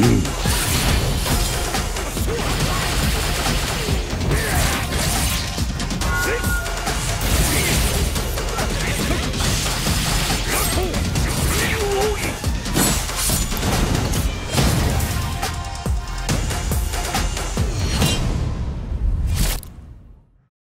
Mm.